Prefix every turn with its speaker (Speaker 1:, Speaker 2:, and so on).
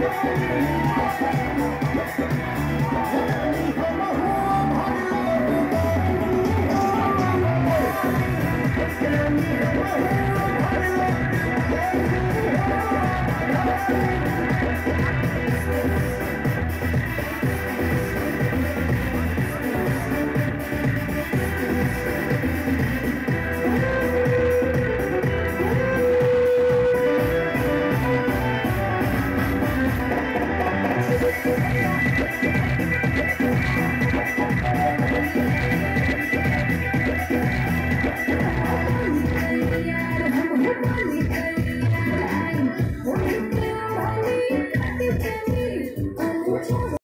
Speaker 1: Yeah. Música